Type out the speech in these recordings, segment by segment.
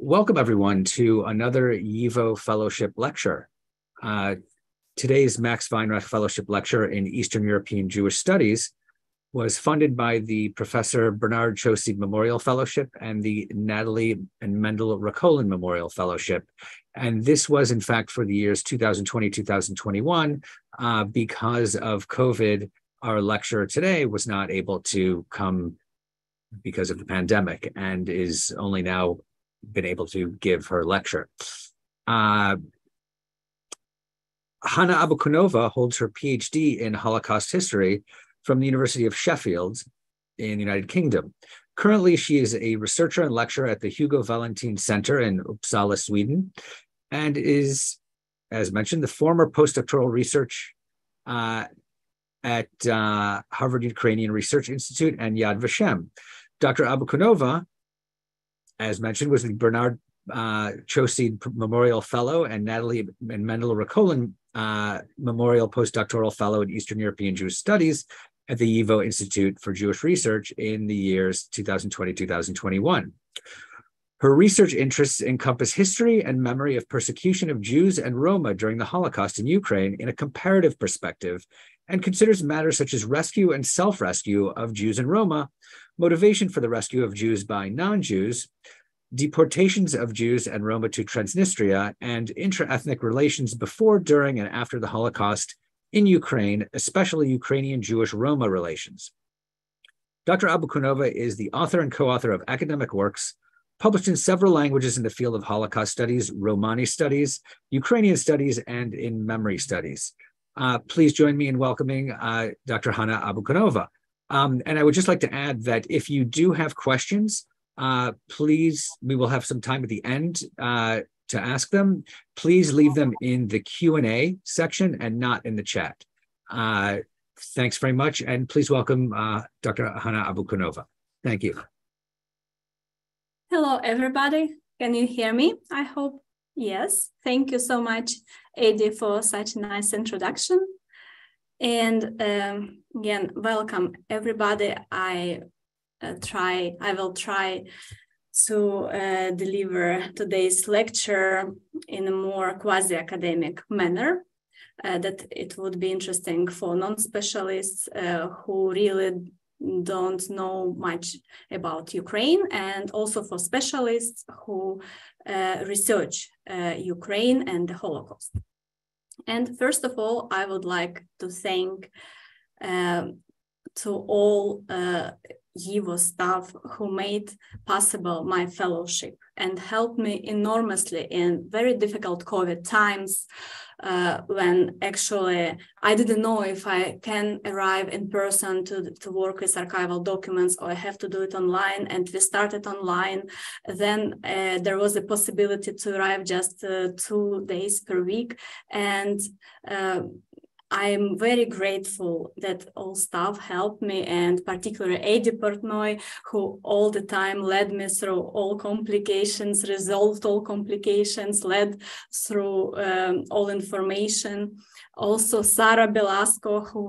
Welcome, everyone, to another YIVO Fellowship lecture. Uh, today's Max Weinreich Fellowship lecture in Eastern European Jewish Studies was funded by the Professor Bernard Choseed Memorial Fellowship and the Natalie and Mendel Racolin Memorial Fellowship. And this was, in fact, for the years 2020 2021. Uh, because of COVID, our lecturer today was not able to come because of the pandemic and is only now been able to give her lecture. Uh, Hanna Abakunova holds her PhD in Holocaust history from the University of Sheffield in the United Kingdom. Currently, she is a researcher and lecturer at the Hugo Valentin Center in Uppsala, Sweden, and is, as mentioned, the former postdoctoral research uh, at uh, Harvard Ukrainian Research Institute and Yad Vashem. Dr. Abakunova as mentioned, was the Bernard uh, Memorial Fellow and Natalie and Mendel Racolin uh, Memorial Postdoctoral Fellow in Eastern European Jewish Studies at the YIVO Institute for Jewish Research in the years 2020 2021. Her research interests encompass history and memory of persecution of Jews and Roma during the Holocaust in Ukraine in a comparative perspective and considers matters such as rescue and self rescue of Jews and Roma, motivation for the rescue of Jews by non Jews, deportations of Jews and Roma to Transnistria, and intra ethnic relations before, during, and after the Holocaust in Ukraine, especially Ukrainian Jewish Roma relations. Dr. Abakunova is the author and co author of academic works published in several languages in the field of Holocaust studies, Romani studies, Ukrainian studies, and in memory studies. Uh, please join me in welcoming uh, Dr. Hanna Abakunova. Um, and I would just like to add that if you do have questions, uh, please, we will have some time at the end uh, to ask them. Please leave them in the Q&A section and not in the chat. Uh, thanks very much. And please welcome uh, Dr. Hanna Abakunova. Thank you. Hello, everybody. Can you hear me? I hope yes. Thank you so much, Adi, for such a nice introduction. And um, again, welcome everybody. I uh, try, I will try to uh, deliver today's lecture in a more quasi-academic manner. Uh, that it would be interesting for non-specialists uh, who really don't know much about Ukraine and also for specialists who uh, research uh, Ukraine and the Holocaust. And first of all, I would like to thank um, to all uh, YIVO staff who made possible my fellowship and helped me enormously in very difficult COVID times uh, when actually I didn't know if I can arrive in person to, to work with archival documents or I have to do it online. And we started online. Then uh, there was a possibility to arrive just uh, two days per week. And uh, I'm very grateful that all staff helped me and particularly Adi Portnoy, who all the time led me through all complications, resolved all complications, led through um, all information also Sara Belasco, who,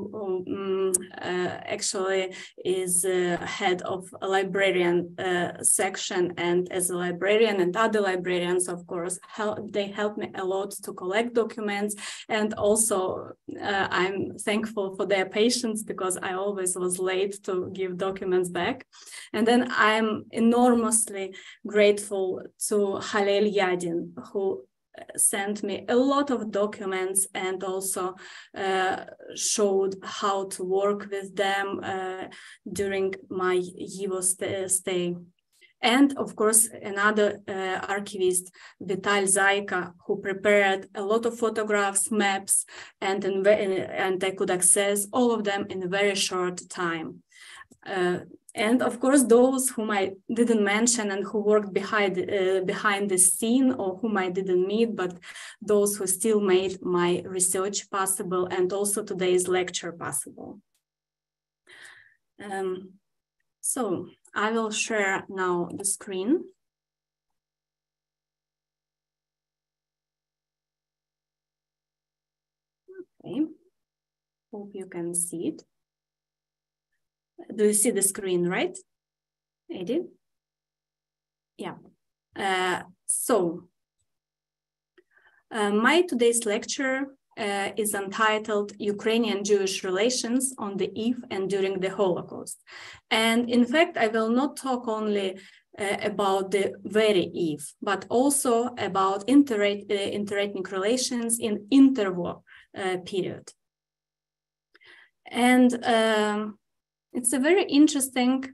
um, uh, actually is uh, head of a librarian uh, section, and as a librarian and other librarians, of course, help, they helped me a lot to collect documents. And also, uh, I'm thankful for their patience because I always was late to give documents back. And then I'm enormously grateful to Halel Yadin, who sent me a lot of documents and also uh, showed how to work with them uh, during my YIVO st stay. And of course, another uh, archivist, Vital Zajka, who prepared a lot of photographs, maps, and, and I could access all of them in a very short time. And of course those whom i didn't mention and who worked behind uh, behind the scene or whom i didn't meet but those who still made my research possible and also today's lecture possible. Um, so i will share now the screen. Okay. Hope you can see it do you see the screen, right? Eddie? Yeah. Uh, So, uh, my today's lecture uh, is entitled Ukrainian Jewish Relations on the Eve and During the Holocaust. And in fact, I will not talk only uh, about the very eve, but also about inter uh, interethnic relations in interwar uh, period. And um, it's a very interesting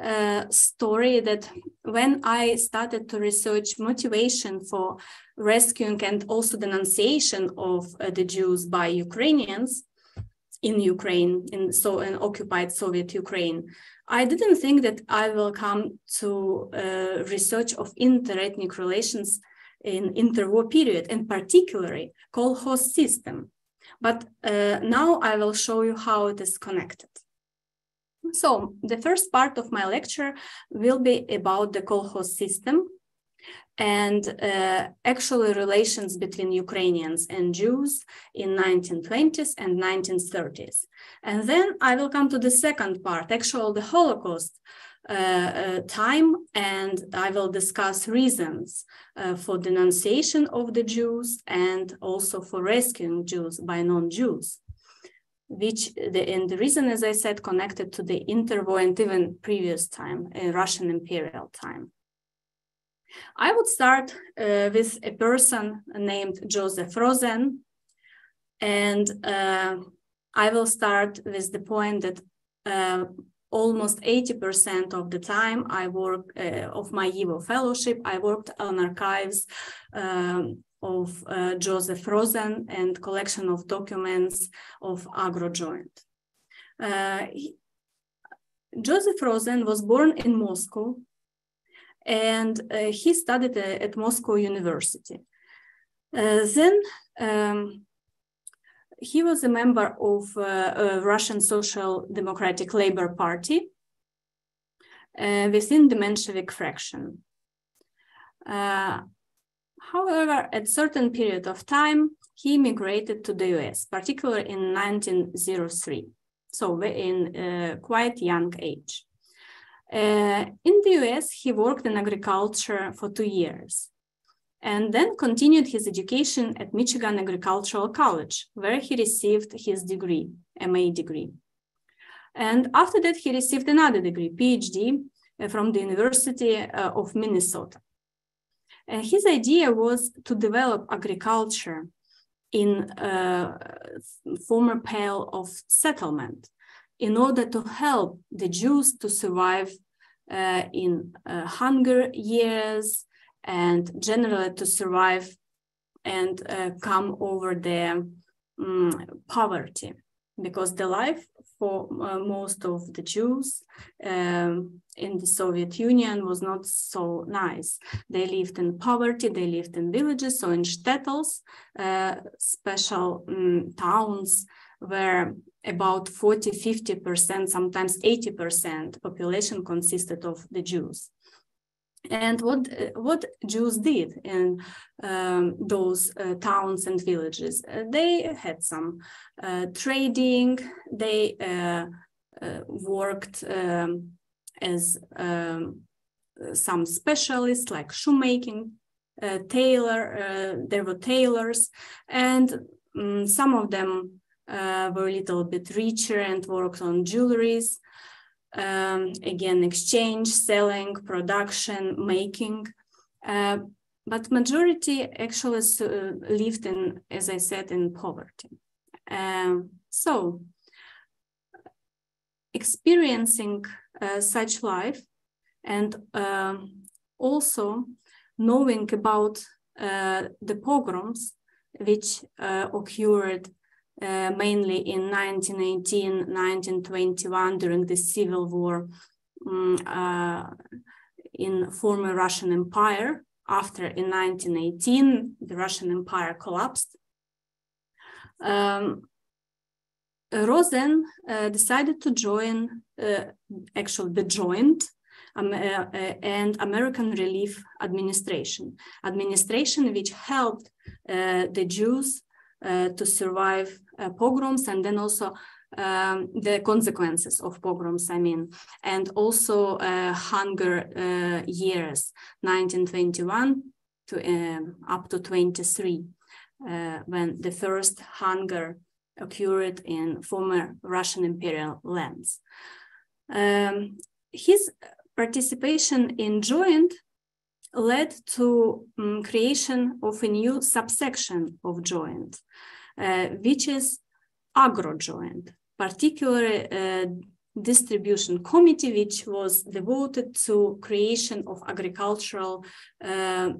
uh, story that when I started to research motivation for rescuing and also denunciation of uh, the Jews by Ukrainians in Ukraine, in so in occupied Soviet Ukraine, I didn't think that I will come to uh, research of interethnic relations in interwar period, and particularly kolkhoz system. But uh, now I will show you how it is connected. So the first part of my lecture will be about the kolkhoz system and uh, actually relations between Ukrainians and Jews in 1920s and 1930s. And then I will come to the second part, actually the Holocaust uh, uh, time, and I will discuss reasons uh, for denunciation of the Jews and also for rescuing Jews by non-Jews which the, and the reason, as I said, connected to the interwar and even previous time, uh, Russian imperial time. I would start uh, with a person named Joseph Rosen, and uh, I will start with the point that uh, almost 80% of the time I work uh, of my YIVO fellowship, I worked on archives um, of uh, Joseph Rosen and collection of documents of AgroJoint. Uh, Joseph Rosen was born in Moscow and uh, he studied uh, at Moscow University. Uh, then um, he was a member of uh, Russian Social Democratic Labor Party within the Menshevik fraction. However, at certain period of time, he migrated to the US, particularly in 1903, so in uh, quite young age. Uh, in the US, he worked in agriculture for two years and then continued his education at Michigan Agricultural College, where he received his degree, MA degree. And after that, he received another degree, PhD, uh, from the University uh, of Minnesota. And his idea was to develop agriculture in a former pale of settlement in order to help the Jews to survive uh, in uh, hunger years and generally to survive and uh, come over the um, poverty because the life for uh, most of the Jews um, in the Soviet Union was not so nice. They lived in poverty, they lived in villages, so in shtetls, uh, special um, towns where about 40, 50%, sometimes 80% population consisted of the Jews. And what what Jews did in um, those uh, towns and villages, uh, they had some uh, trading. They uh, uh, worked um, as um, some specialists like shoemaking, uh, tailor. there were tailors, and um, some of them were a little bit richer and worked on jewelries um, again, exchange, selling, production, making. Uh, but majority actually uh, lived in, as I said, in poverty. Um, so experiencing uh, such life and um, also knowing about uh, the pogroms which uh, occurred uh, mainly in 1918, 1921 during the civil war um, uh, in former Russian Empire. After in 1918, the Russian Empire collapsed. Um, Rosen uh, decided to join, uh, actually the joint um, uh, and American Relief Administration, administration which helped the Jews to survive uh, pogroms and then also um, the consequences of pogroms, I mean, and also uh, hunger uh, years, 1921 to um, up to 23 uh, when the first hunger occurred in former Russian imperial lands. Um, his participation in joint led to um, creation of a new subsection of joint, uh, which is agro-joint, particularly uh, distribution committee, which was devoted to creation of agricultural uh,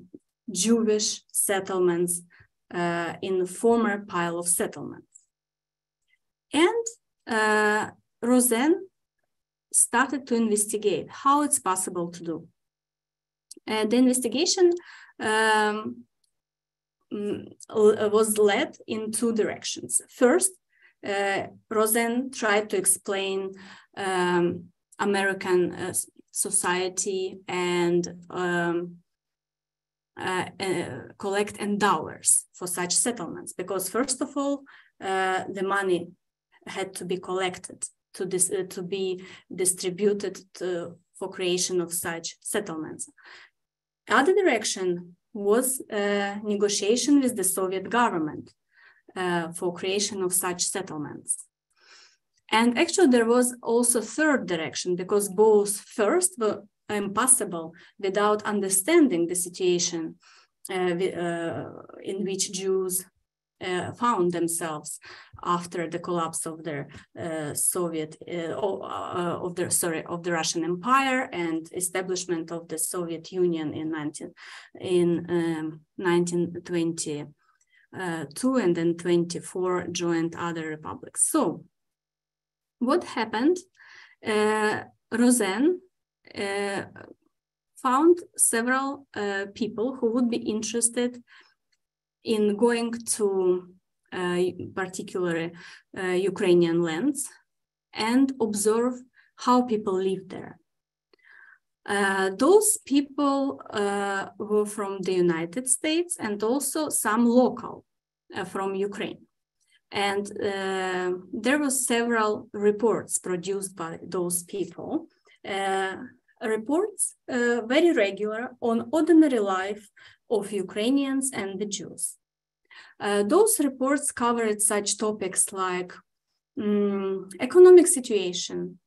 Jewish settlements uh, in the former pale of settlements. And uh, Rosen started to investigate how it's possible to do. And the investigation um, mm, was led in two directions. First, uh, Rosen tried to explain um, American uh, society and um, uh, uh, collect endowers for such settlements because first of all uh, the money had to be collected to uh, to be distributed to, for creation of such settlements other direction was negotiation with the soviet government uh, for creation of such settlements. And actually, there was also third direction because both first were impossible without understanding the situation uh, uh, in which Jews uh, found themselves after the collapse of their uh, Soviet uh, of the sorry of the Russian Empire and establishment of the Soviet Union in 19 in um, 1920 uh, and then 24 joined other republics. So what happened? Uh, Rosen uh, found several uh, people who would be interested in going to uh, uh, Ukrainian lands and observe how people live there. Uh, those people uh, were from the United States and also some local uh, from Ukraine. And uh, there were several reports produced by those people, reports very regular on ordinary life of Ukrainians and the Jews. Those reports covered such topics like um, economic situation,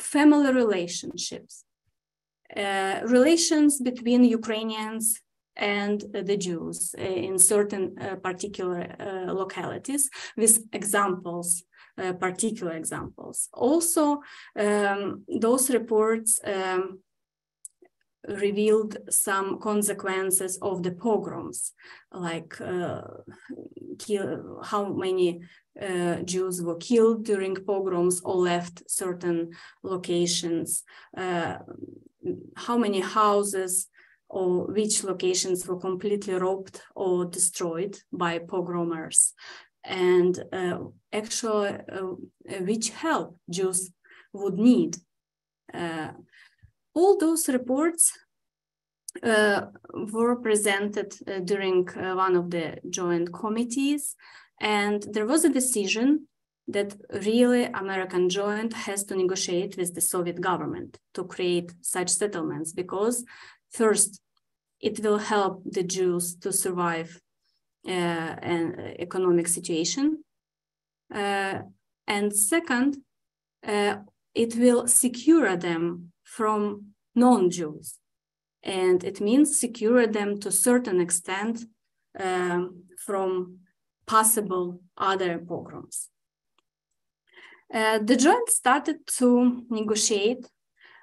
family relationships, uh, relations between Ukrainians and uh, the Jews in certain uh, particular uh, localities with examples, uh, particular examples. Also, um, those reports um, revealed some consequences of the pogroms, like uh, kill, how many uh, Jews were killed during pogroms or left certain locations, uh, how many houses or which locations were completely robbed or destroyed by pogromers, and uh, actually uh, which help Jews would need. Uh, all those reports uh, were presented during one of the joint committees and there was a decision that really American joint has to negotiate with the Soviet government to create such settlements because first, it will help the Jews to survive uh, an economic situation. Uh, and second, uh, it will secure them from non-Jews. And it means secure them to a certain extent um, from possible other pogroms. Uh, the joint started to negotiate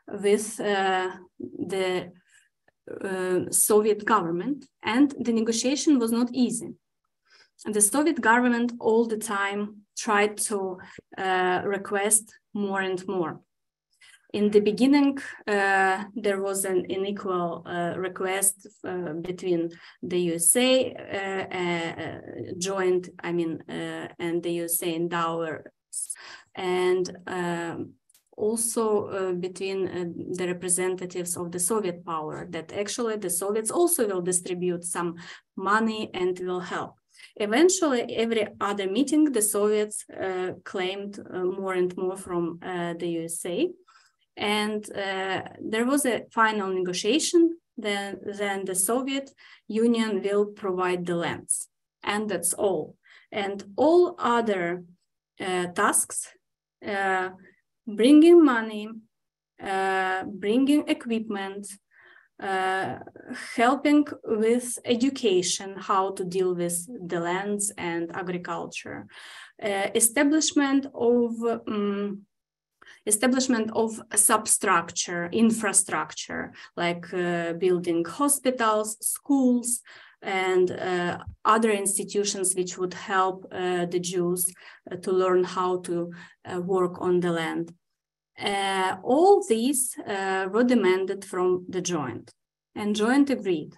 with uh, the uh, Soviet government, and the negotiation was not easy. And the Soviet government all the time tried to uh, request more and more in the beginning, uh, there was an unequal uh, request uh, between the USA uh, uh, joint, I mean, uh, and the USA and endowers, and um, also between the representatives of the Soviet power. That actually the Soviets also will distribute some money and will help. Eventually, every other meeting, the Soviets claimed more and more from the USA and uh, there was a final negotiation then, then the Soviet Union will provide the lands. And that's all. And all other uh, tasks, uh, bringing money, bringing equipment, uh, helping with education, how to deal with the lands and agriculture, uh, establishment of um, establishment of substructure, infrastructure, like uh, building hospitals, schools, and uh, other institutions which would help uh, the Jews uh, to learn how to uh, work on the land. Uh, all these were demanded from the joint, and joint agreed.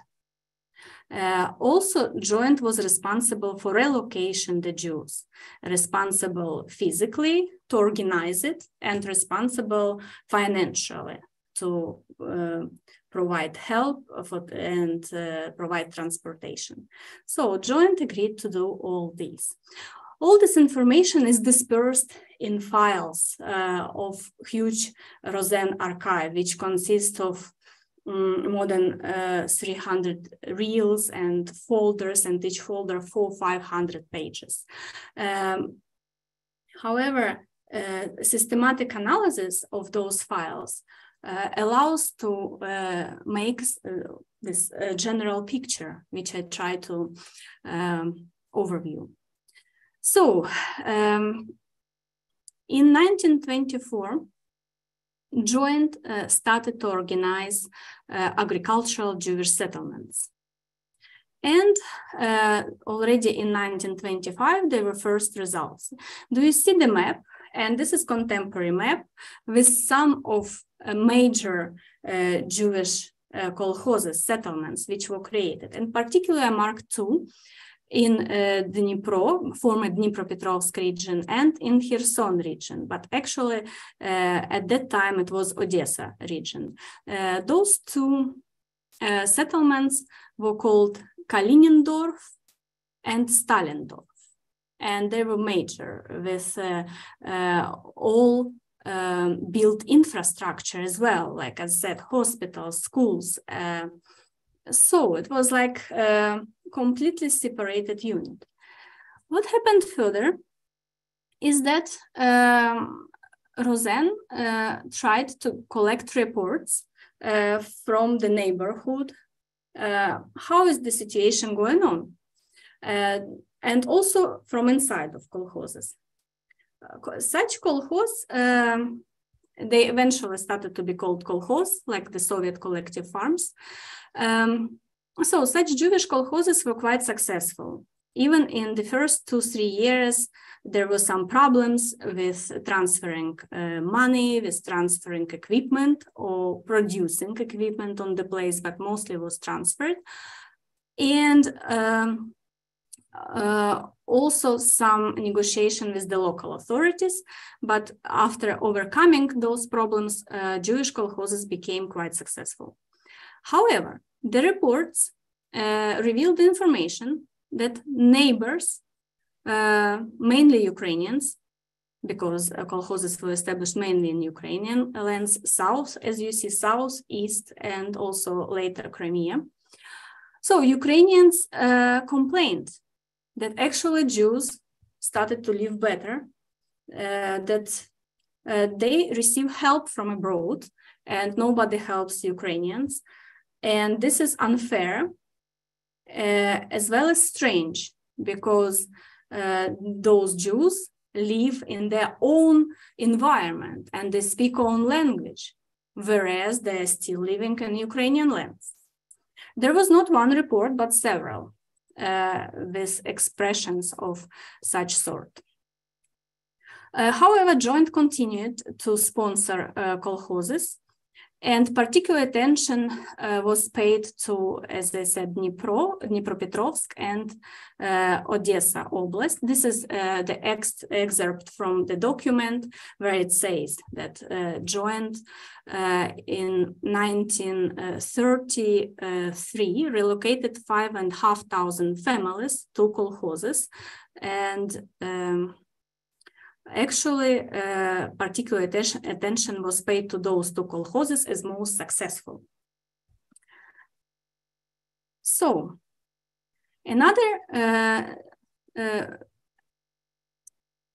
Uh, also, Joint was responsible for relocation the Jews, responsible physically to organize it, and responsible financially to uh, provide help for, and uh, provide transportation. So Joint agreed to do all these. All this information is dispersed in files uh, of huge Rosen archive, which consists of um, more than uh, 300 reels and folders, and each folder four 500 pages. Um, however, uh, systematic analysis of those files uh, allows to uh, make uh, this uh, general picture, which I try to um, overview. So, um, in 1924, Joint uh, started to organize uh, agricultural Jewish settlements. And uh, already in 1925, there were first results. Do you see the map? And this is contemporary map with some of major uh, Jewish uh, kolkhozes, settlements, which were created. In particular, Mark II in uh, Dnipro, former Dnipropetrovsk region, and in Kherson region. But actually, uh, at that time, it was Odessa region. Uh, those two uh, settlements were called Kalinindorf and Stalindorf. And they were major with uh, uh, all um, built infrastructure as well, like I said, hospitals, schools. So it was like a completely separated unit. What happened further is that um, Rosen uh, tried to collect reports uh, from the neighborhood. Uh, how is the situation going on? Uh, and also from inside of kolkhozes. Uh, such kolkhoz, um, they eventually started to be called kolkhoz, like the Soviet collective farms. Um, so such Jewish kolkhozes were quite successful. Even in the first two, three years, there were some problems with transferring uh, money, with transferring equipment or producing equipment on the place, but mostly was transferred. And um, uh, also some negotiation with the local authorities. But after overcoming those problems, uh, Jewish kolkhozes became quite successful. However, the reports uh, revealed information that neighbors, uh, mainly Ukrainians, because uh, kolkhozes were established mainly in Ukrainian lands, south, as you see, south, east, and also later Crimea. So Ukrainians uh, complained that actually Jews started to live better, uh, that uh, they receive help from abroad, and nobody helps Ukrainians. And this is unfair uh, as well as strange because uh, those Jews live in their own environment and they speak own language, whereas they're still living in Ukrainian lands. There was not one report, but several uh, with expressions of such sort. Uh, however, Joint continued to sponsor uh, kolkhozes and particular attention uh, was paid to, as I said, Dnipro, Dnipropetrovsk and uh, Odessa Oblast. This is uh, the ex excerpt from the document where it says that uh, joint uh, in 1933 relocated five and a half thousand families to kolkhozes and um, Actually, uh, particular attention, was paid to those two kolkhozes as most successful. So another uh, uh,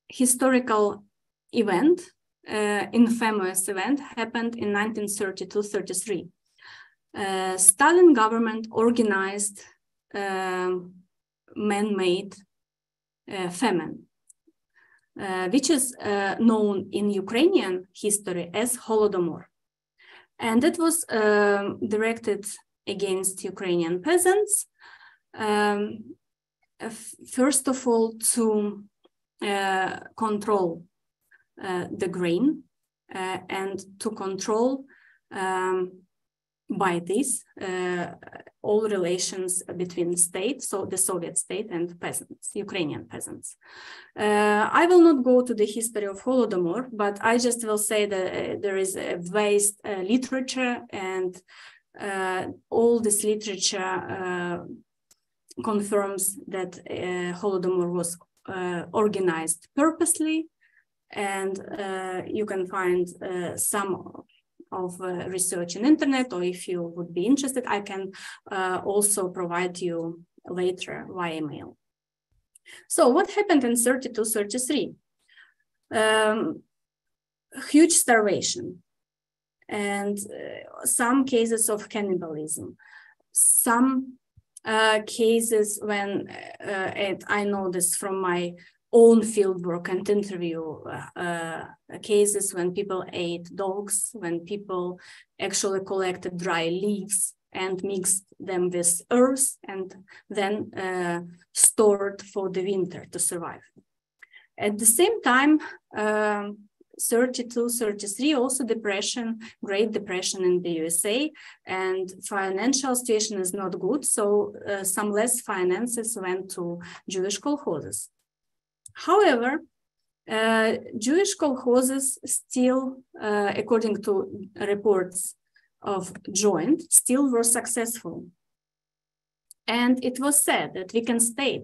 historical event, uh, infamous event, happened in 1932-33. Uh, Stalin government organized um, man-made uh, famine, uh, which is uh, known in Ukrainian history as Holodomor. And it was um, directed against Ukrainian peasants, um, first of all, to uh, control uh, the grain uh, and to control um, by this all relations between the state, so the Soviet state and peasants, Ukrainian peasants. Uh, I will not go to the history of Holodomor, but I just will say that uh, there is a vast uh, literature and uh, all this literature uh, confirms that Holodomor was organized purposely and you can find some of uh, research in internet, or if you would be interested, I can uh, also provide you later via email. So what happened in 32, 33? Um, huge starvation and uh, some cases of cannibalism, some uh, cases when, uh, I know this from my own fieldwork and interview uh, cases when people ate dogs, when people actually collected dry leaves and mixed them with earth and then uh, stored for the winter to survive. At the same time, um, 32, 33, also depression, Great Depression in the USA, and financial situation is not good. So uh, some less finances went to Jewish kolkhozes. However, uh, Jewish kolkhozes still, uh, according to reports of Joint, still were successful. And it was said that we can state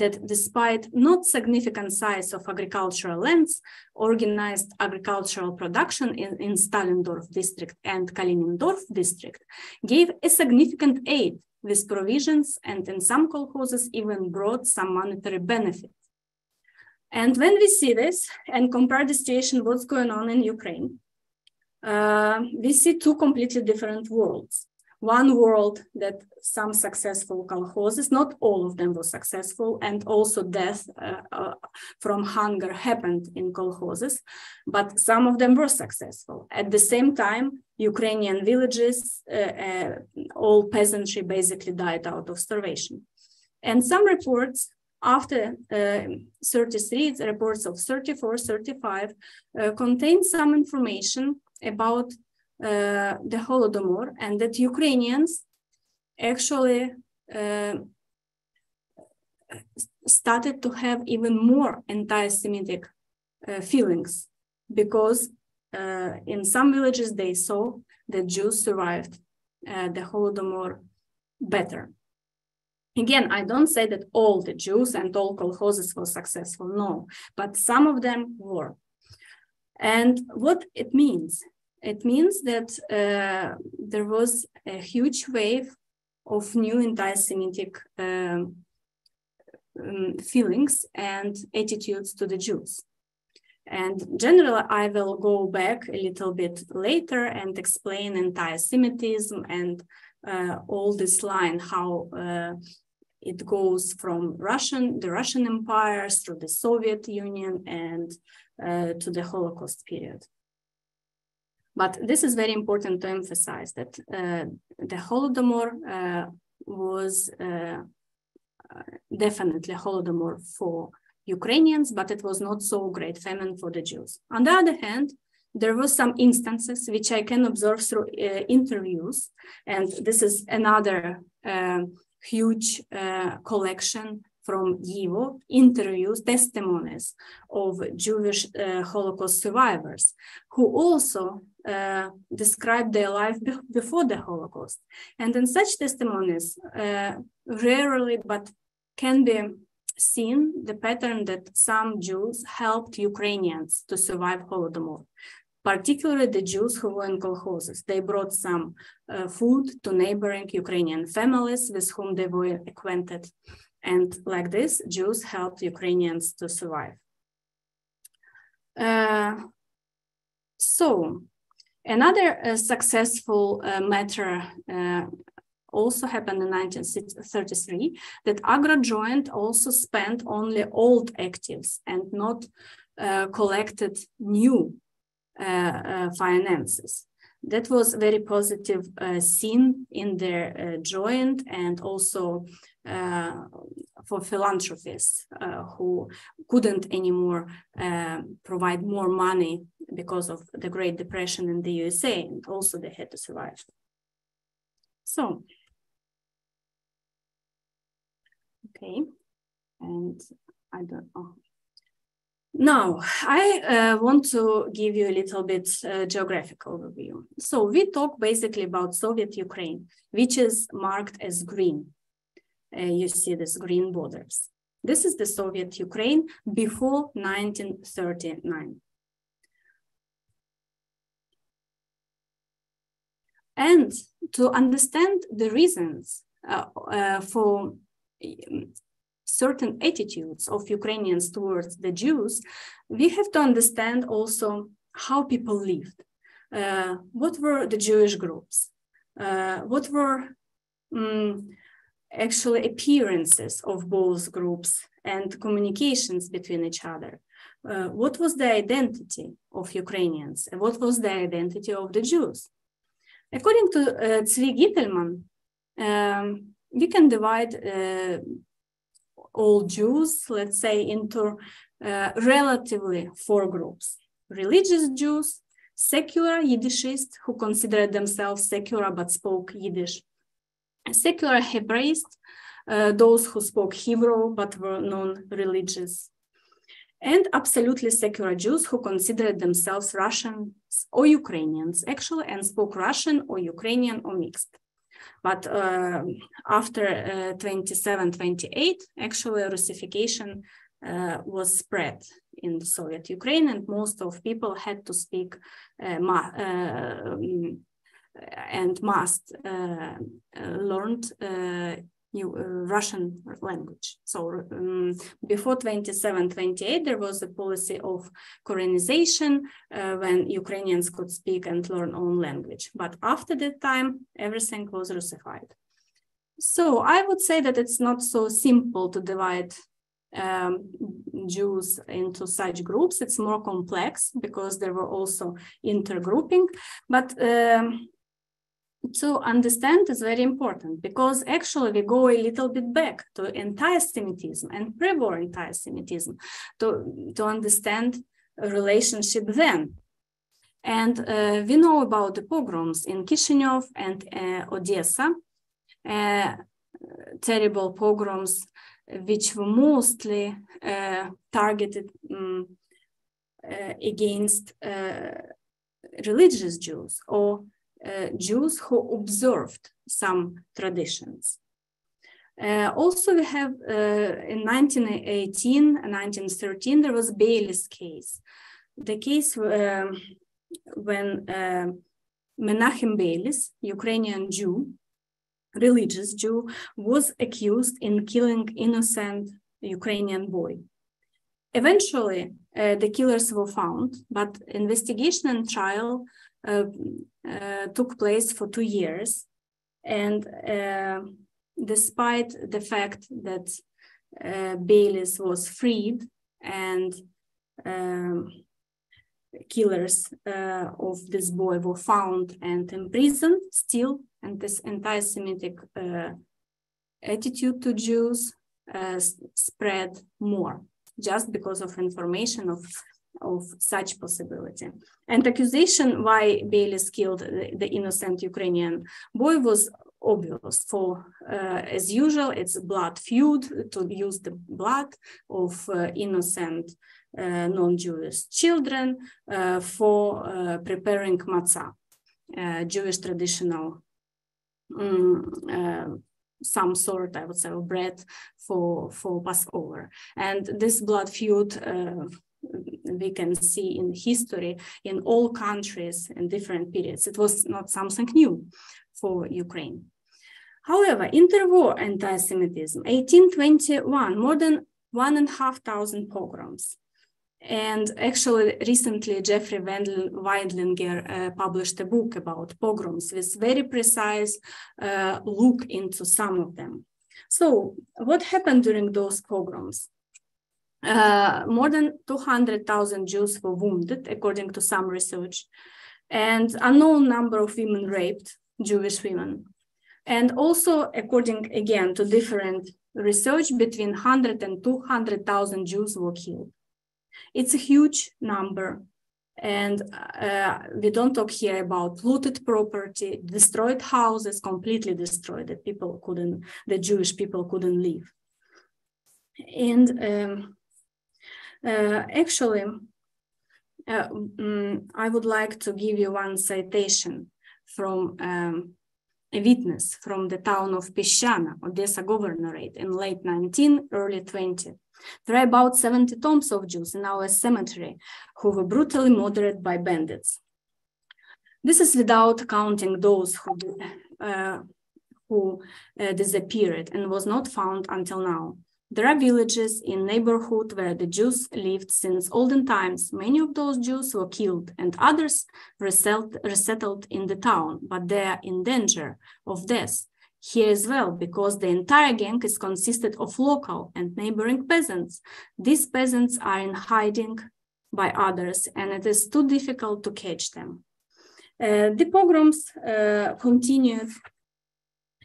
that despite not significant size of agricultural lands, organized agricultural production in, in Stalindorf district and Kalinindorf district gave a significant aid with provisions and in some kolkhozes even brought some monetary benefit. And when we see this and compare the situation, what's going on in Ukraine, uh, we see two completely different worlds. One world that some successful kolkhozes, not all of them were successful, and also death uh, uh, from hunger happened in kolkhozes, but some of them were successful. At the same time, Ukrainian villages, uh, uh, all peasantry basically died out of starvation. And some reports after uh, 33, the reports of 34, 35 uh, contain some information about uh, the Holodomor and that Ukrainians actually uh, started to have even more anti-Semitic uh, feelings because uh, in some villages they saw that Jews survived the Holodomor better. Again, I don't say that all the Jews and all kolkhozes were successful, no, but some of them were. And what it means? It means that uh, there was a huge wave of new anti-Semitic um, um, feelings and attitudes to the Jews. And generally, I will go back a little bit later and explain anti-Semitism and uh, all this line, how uh, it goes from Russian, the Russian Empire through the Soviet Union and uh, to the Holocaust period. But this is very important to emphasize that uh, the Holodomor uh, was uh, definitely Holodomor for Ukrainians, but it was not so great famine for the Jews. On the other hand, there were some instances which I can observe through uh, interviews, and this is another um, huge uh, collection from YIVO interviews, testimonies of Jewish uh, Holocaust survivors who also uh, described their life be before the Holocaust. And in such testimonies, uh, rarely but can be seen the pattern that some Jews helped Ukrainians to survive Holodomor. Particularly the Jews who were in kolkhozes. They brought some uh, food to neighboring Ukrainian families with whom they were acquainted. And like this, Jews helped Ukrainians to survive. Uh, so, another uh, successful uh, matter uh, also happened in 1933 that Agro joint also spent only old actives and not uh, collected new Uh, uh, finances. That was very positive uh, seen in their uh, joint and also for philanthropists who couldn't anymore provide more money because of the Great Depression in the USA, and also they had to survive. So, okay, and I don't know. Now, I uh, want to give you a little bit uh, geographical overview. So we talk basically about Soviet Ukraine, which is marked as green. Uh, you see these green borders. This is the Soviet Ukraine before 1939. And to understand the reasons uh, uh, for certain attitudes of Ukrainians towards the Jews, we have to understand also how people lived. Uh, what were the Jewish groups? Uh, what were um, actually appearances of both groups and communications between each other? Uh, what was the identity of Ukrainians and what was the identity of the Jews? According to uh, Zvi Gitelman, um, we can divide uh, all Jews, let's say, into uh, relatively four groups. Religious Jews, secular Yiddishists who considered themselves secular but spoke Yiddish, secular Hebraists, uh, those who spoke Hebrew but were non-religious, and absolutely secular Jews who considered themselves Russians or Ukrainians, actually, and spoke Russian or Ukrainian or mixed. But uh, after uh, 27, 28, actually Russification uh, was spread in the Soviet Ukraine, and most of people had to speak uh, um, and must learned new, uh, Russian language. So um, before 27, 28, there was a policy of Korenization uh, when Ukrainians could speak and learn own language. But after that time, everything was Russified. So I would say that it's not so simple to divide um, Jews into such groups. It's more complex because there were also intergrouping. But um, to understand is very important because actually we go a little bit back to anti-Semitism and pre-war anti-Semitism to, to understand a relationship then. And uh, we know about the pogroms in Kishinev and uh, Odessa, uh, terrible pogroms which were mostly uh, targeted um, against uh, religious Jews or Jews who observed some traditions. Uh, also, we have uh, in 1918 and 1913, there was Beilis case. The case um, when uh, Menachem Beilis, Ukrainian Jew, religious Jew, was accused in killing innocent Ukrainian boy. Eventually, uh, the killers were found, but investigation and trial took place for two years. And uh, despite the fact that Beilis was freed and um, killers uh, of this boy were found and imprisoned still and this anti-semitic uh, attitude to jews uh, spread more just because of information of of such possibility. And accusation why Beilis killed the, the innocent Ukrainian boy was obvious. For uh, as usual, it's a blood feud to use the blood of uh, innocent uh, non-Jewish children uh, for uh, preparing matzah, uh, Jewish traditional um, some sort, I would say, of bread for for Passover. And this blood feud we can see in history in all countries in different periods. It was not something new for Ukraine. However, interwar anti-Semitism, 1821, more than one and a half thousand pogroms. And actually, recently, Jeffrey Veidlinger uh, published a book about pogroms with very precise uh, look into some of them. So, what happened during those pogroms? Uh, more than 200,000 Jews were wounded, according to some research, and unknown number of women raped, Jewish women. And also, according again to different research, between 100 and 200,000 Jews were killed. It's a huge number. And uh, we don't talk here about looted property, destroyed houses, completely destroyed that people couldn't, the Jewish people couldn't live. And um, actually, uh, um, I would like to give you one citation from um, a witness from the town of Peshchana, Odessa governorate in late 19, early 20. There are about 70 tombs of Jews in our cemetery who were brutally murdered by bandits. This is without counting those who, uh, who uh, disappeared and was not found until now. There are villages in neighborhood where the Jews lived since olden times. Many of those Jews were killed and others resettled, in the town, but they are in danger of death here as well because the entire gang is consisted of local and neighboring peasants. These peasants are in hiding by others and it is too difficult to catch them. Uh, the pogroms uh, continued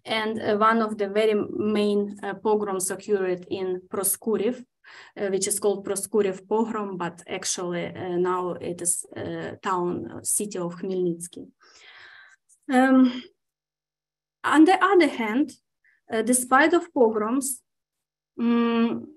and uh, one of the very main uh, pogroms occurred in Proskuriv, uh, which is called Proskuriv pogrom, but actually now it is town, city of Khmelnytsky. Um, on the other hand, despite of pogroms, um,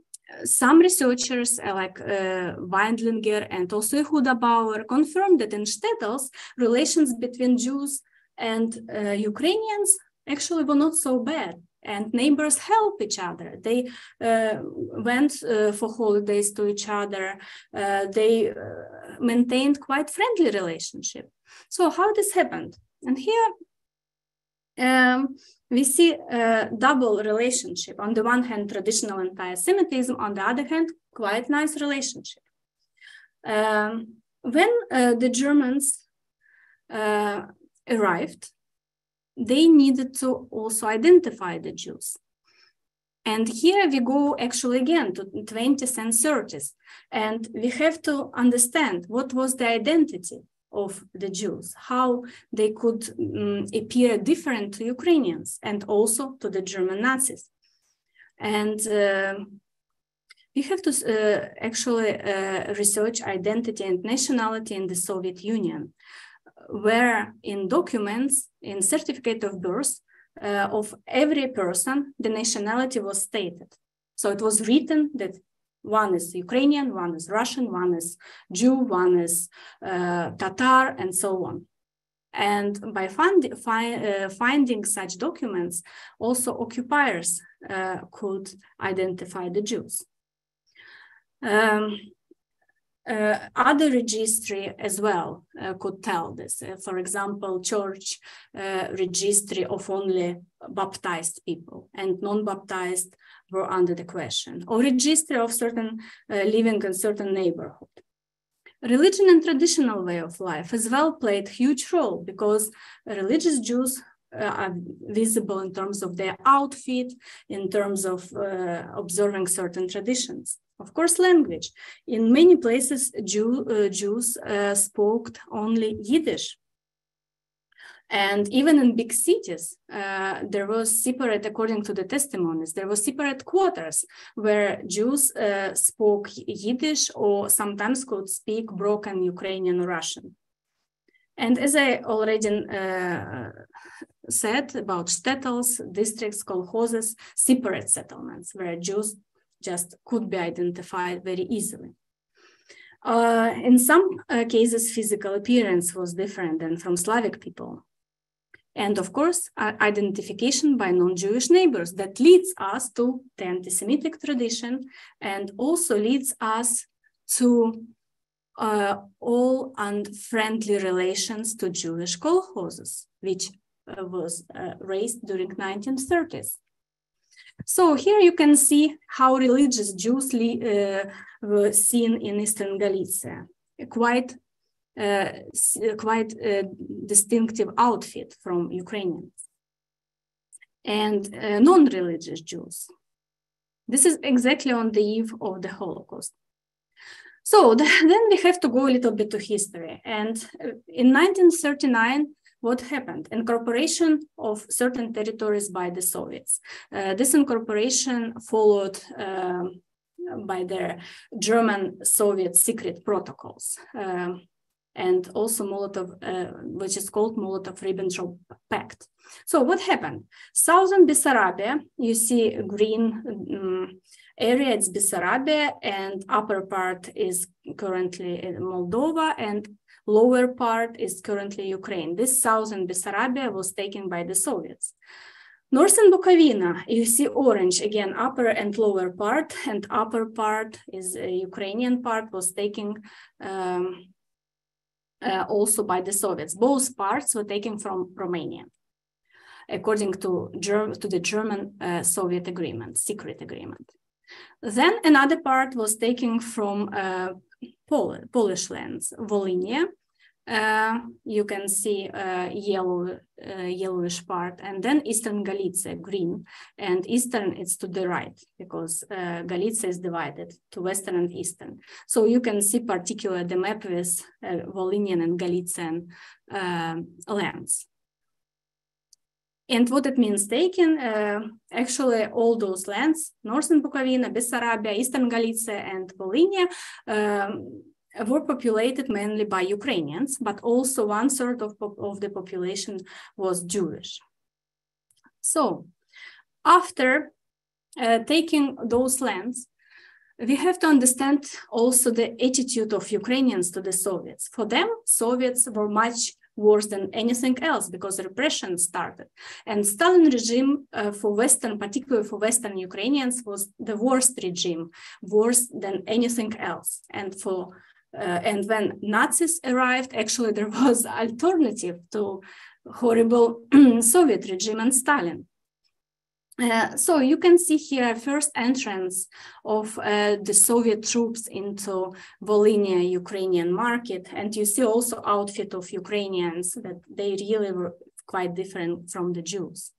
some researchers uh, like uh, Veidlinger and also Yehuda Bauer confirmed that in shtetls, relations between Jews and uh, Ukrainians actually were not so bad. And neighbors help each other. They uh, went uh, for holidays to each other. Uh, they uh, maintained quite friendly relationship. So how this happened? And here um, we see a double relationship. On the one hand traditional anti-semitism on the other hand quite nice relationship. Um, when uh, the germans uh, arrived they needed to also identify the Jews. And here we go actually again to 20s and 30s. And we have to understand what was the identity of the Jews, how they could um, appear different to Ukrainians and also to the German Nazis. And uh, we have to uh, actually uh, research identity and nationality in the Soviet Union where in documents, in certificate of birth uh, of every person, the nationality was stated. So it was written that one is Ukrainian, one is Russian, one is Jew, one is uh, Tatar, and so on. And by find, fi uh, finding such documents, also occupiers uh, could identify the Jews. Um, uh, other registry as well uh, could tell this. Uh, for example, church uh, registry of only baptized people and non-baptized were under the question, or registry of certain uh, living in certain neighborhood. Religion and traditional way of life as well played huge role because religious Jews uh, are visible in terms of their outfit, in terms of observing certain traditions. Of course, language. In many places, Jew, uh, Jews uh, spoke only Yiddish. And even in big cities, uh, there was separate, according to the testimonies, there was separate quarters where Jews uh, spoke Yiddish or sometimes could speak broken Ukrainian or Russian. And as I already uh, said about shtetls, districts, kolkhozes, separate settlements where Jews just could be identified very easily. Uh, in some uh, cases, physical appearance was different than from Slavic people. And of course, uh, identification by non-Jewish neighbors that leads us to the anti-Semitic tradition and also leads us to uh, all unfriendly relations to Jewish kolkhozes, which uh, was uh, raised during 1930s. So here you can see how religious Jews uh, were seen in Eastern Galicia. Quite, uh, quite a distinctive outfit from Ukrainians and uh, non-religious Jews. This is exactly on the eve of the Holocaust. So then we have to go a little bit to history. And uh, in 1939, what happened? Incorporation of certain territories by the Soviets. Uh, this incorporation followed uh, by the German Soviet secret protocols. Um, and also Molotov, uh, which is called Molotov-Ribbentrop Pact. So what happened? Southern Bessarabia, you see green um, area, it's Bessarabia, and upper part is currently Moldova, and lower part is currently Ukraine. This southern Bessarabia was taken by the Soviets. Northern Bukovina, you see orange, again, upper and lower part, and upper part is a Ukrainian part, was taken um, uh, also by the Soviets. Both parts were taken from Romania, according to, Ger to the German uh, Soviet agreement, secret agreement. Then another part was taken from uh, Pol Polish lands, Volhynia, uh, you can see uh, yellow, uh, yellowish part, and then Eastern Galicia, green, and Eastern it's to the right because uh, Galicia is divided to Western and Eastern. So you can see particular the map with uh, Volhynian and Galician lands. And what it means taking, uh, actually all those lands, Northern Bukovina, Bessarabia, Eastern Galicia, and Volhynia, um, were populated mainly by Ukrainians, but also one third of, of the population was Jewish. So after uh, taking those lands, we have to understand also the attitude of Ukrainians to the Soviets. For them, Soviets were much worse than anything else because repression started. And Stalin regime uh, for Western, particularly for Western Ukrainians, was the worst regime, worse than anything else. And for uh, and when Nazis arrived, actually there was alternative to horrible Soviet regime and Stalin. Uh, so you can see here first entrance of uh, the Soviet troops into Volhynia Ukrainian market, and you see also outfit of Ukrainians that they really were quite different from the Jews.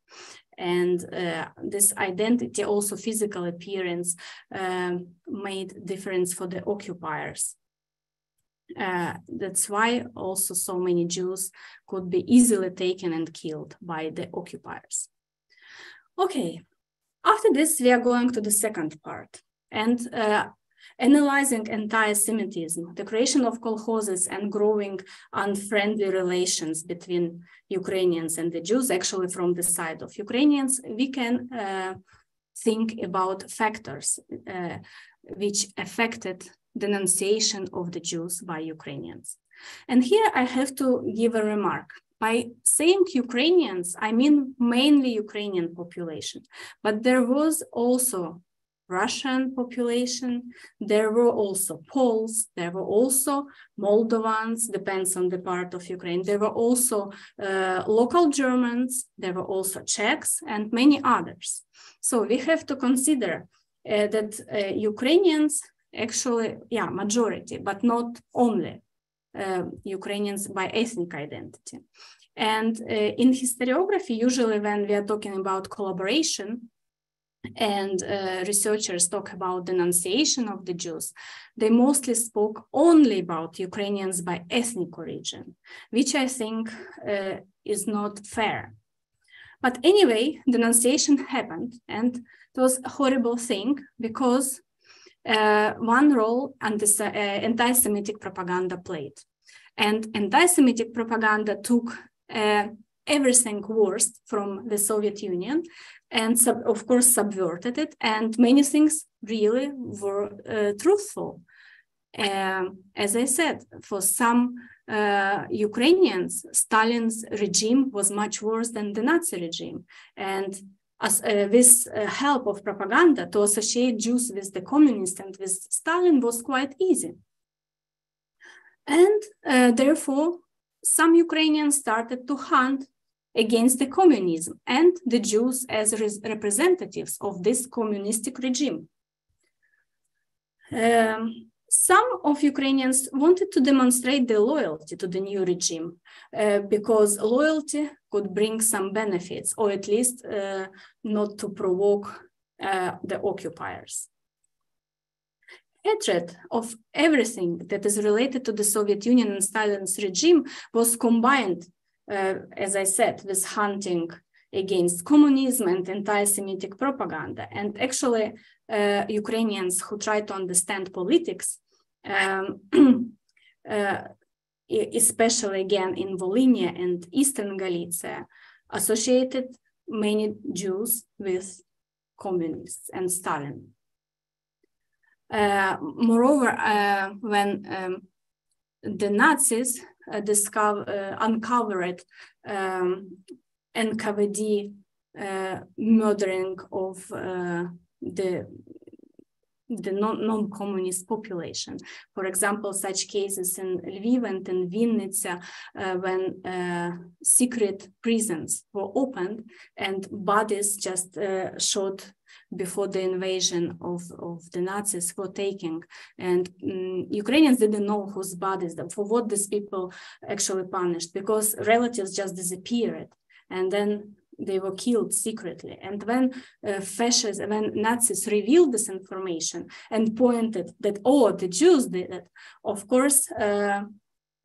And uh, this identity, also physical appearance, um, made difference for the occupiers. Uh, that's why also so many Jews could be easily taken and killed by the occupiers. Okay, after this, we are going to the second part and uh, analyzing anti-Semitism, the creation of kolkhozes and growing unfriendly relations between Ukrainians and the Jews, actually from the side of Ukrainians, we can uh, think about factors uh, which affected denunciation of the Jews by Ukrainians. And here I have to give a remark. By saying Ukrainians, I mean mainly Ukrainian population, but there was also Russian population, there were also Poles, there were also Moldovans, depends on the part of Ukraine, there were also uh, local Germans, there were also Czechs and many others. So we have to consider uh, that uh, Ukrainians actually, yeah, majority, but not only uh, Ukrainians by ethnic identity. And uh, in historiography, usually when we are talking about collaboration and uh, researchers talk about denunciation of the Jews, they mostly spoke only about Ukrainians by ethnic origin, which I think uh, is not fair. But anyway, denunciation happened and it was a horrible thing because uh, one role uh, anti-Semitic propaganda played. And anti-Semitic propaganda took uh, everything worst from the Soviet Union and sub- of course subverted it. And many things really were uh, truthful. Um, as i said for some uh, ukrainians stalin's regime was much worse than the nazi regime. And as, uh, with uh, help of propaganda to associate Jews with the communists and with Stalin was quite easy. And uh, therefore, some Ukrainians started to hunt against the communism and the Jews as representatives of this communistic regime. Um, some of Ukrainians wanted to demonstrate their loyalty to the new regime uh, because loyalty could bring some benefits, or at least uh, not to provoke uh, the occupiers. Hatred of everything that is related to the Soviet Union and Stalin's regime was combined, uh, as I said, with hunting against communism and anti-Semitic propaganda. And actually, uh, Ukrainians who try to understand politics, um, uh, especially again in Volhynia and Eastern Galicia, associated many Jews with communists and Stalin. Uh, moreover, uh, when um, the Nazis uh, discover, uh, uncovered um, NKVD uh, murdering of the the non-communist population. For example, such cases in Lviv and in Vinnytsia, uh, when uh, secret prisons were opened and bodies just uh, showed before the invasion of, of the Nazis were taking. And um, Ukrainians didn't know whose bodies, for what these people actually punished, because relatives just disappeared. And then they were killed secretly. And when uh, fascists, when Nazis revealed this information and pointed that, oh, the Jews did it, of course, uh,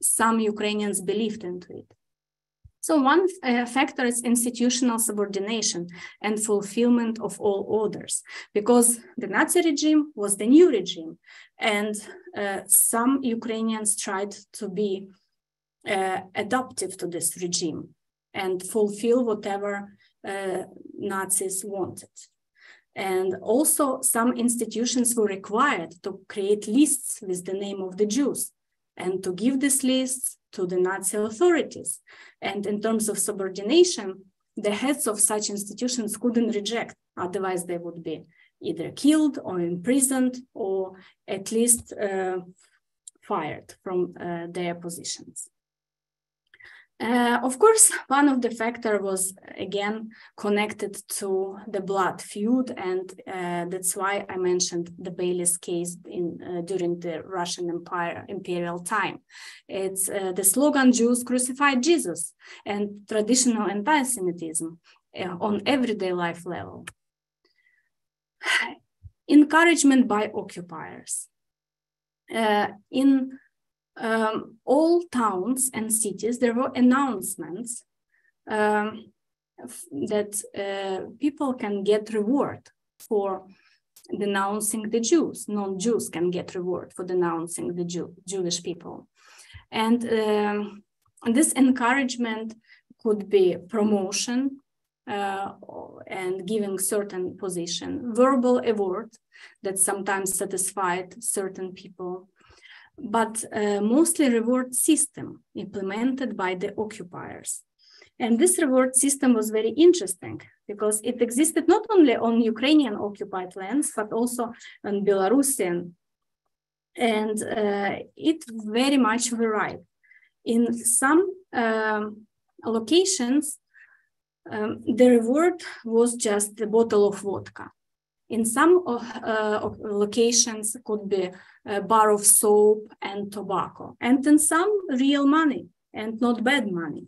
some Ukrainians believed into it. So one uh, factor is institutional subordination and fulfillment of all orders, because the Nazi regime was the new regime, and uh, some Ukrainians tried to be uh, adaptive to this regime and fulfill whatever uh, Nazis wanted. And also some institutions were required to create lists with the name of the Jews and to give these lists to the Nazi authorities. And in terms of subordination, the heads of such institutions couldn't reject, otherwise they would be either killed or imprisoned or at least uh, fired from uh, their positions. Uh, of course, one of the factor was again connected to the blood feud, and uh, that's why I mentioned the Beilis case in uh, during the Russian Empire imperial time. It's uh, the slogan "Jews crucified Jesus" and traditional anti-Semitism uh, on everyday life level. Encouragement by occupiers. In um, all towns and cities, there were announcements um, that uh, people can get reward for denouncing the Jews. Non-Jews can get reward for denouncing the Jew Jewish people. And um, this encouragement could be promotion uh, and giving certain position, verbal award that sometimes satisfied certain people, but uh, mostly reward system implemented by the occupiers. And this reward system was very interesting because it existed not only on Ukrainian occupied lands, but also on Belarusian. And uh, it very much varied. In some um, locations, um, the reward was just a bottle of vodka. In some uh, locations could be a bar of soap and tobacco, and in some real money and not bad money.